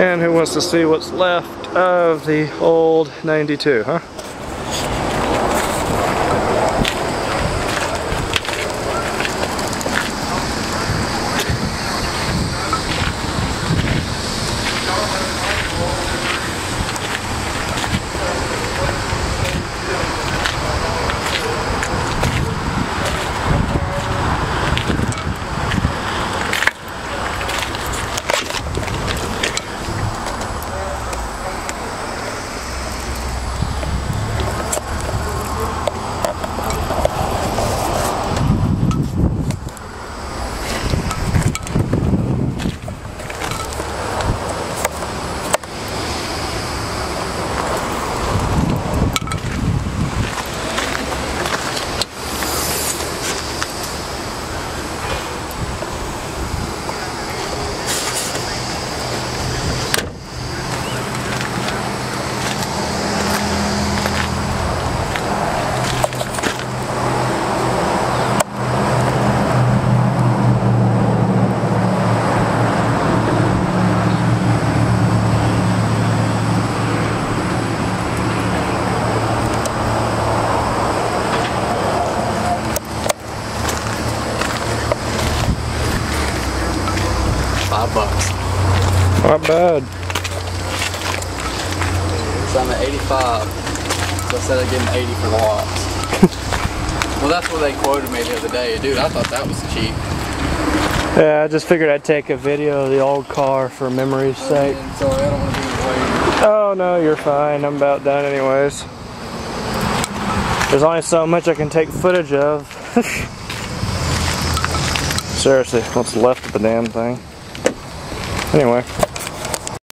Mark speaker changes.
Speaker 1: And who wants to see what's left of the old 92, huh?
Speaker 2: Five bucks.
Speaker 1: Not bad.
Speaker 2: So I'm at 85. So I said I'd give him 80 for the lots. well, that's what they quoted me the other day. Dude, I thought that was cheap.
Speaker 1: Yeah, I just figured I'd take a video of the old car for memory's oh, sake.
Speaker 2: And sorry, I don't want to be in.
Speaker 1: Oh no, you're fine. I'm about done anyways. There's only so much I can take footage of. Seriously, what's left of the damn thing? Anyway.